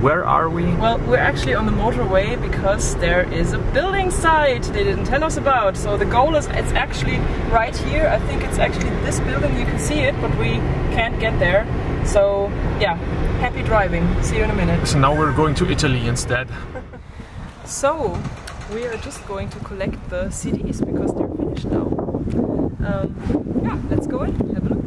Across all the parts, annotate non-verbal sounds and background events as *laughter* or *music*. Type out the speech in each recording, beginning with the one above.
Where are we? Well, we're actually on the motorway because there is a building site they didn't tell us about. So the goal is it's actually right here. I think it's actually this building. You can see it, but we can't get there. So yeah, happy driving. See you in a minute. So now we're going to Italy instead. *laughs* So we are just going to collect the CDs because they're finished now. Um, yeah, let's go in, have a look.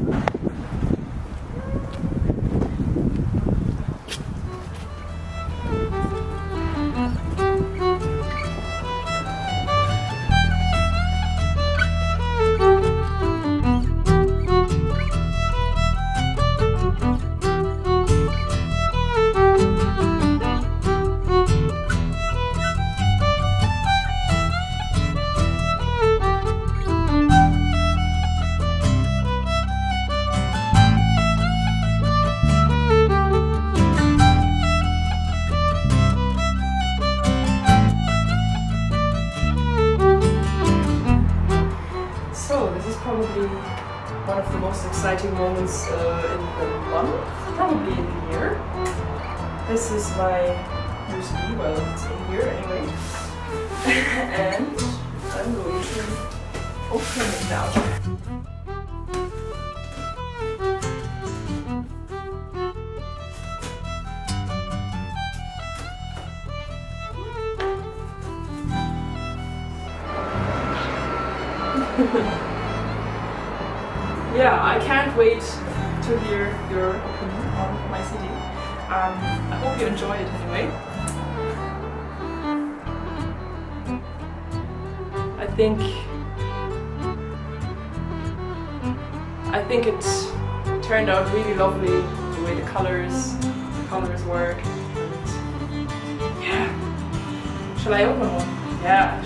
This is probably one of the most exciting moments uh, in the month, probably in the year. This is my USB, well it's in here anyway. *laughs* and I'm going to open it now. *laughs* yeah, I can't wait to hear your opinion on my CD. Um, I hope you enjoy it anyway. I think I think it turned out really lovely the way the colors the colors work. And yeah. Shall I open one? Yeah.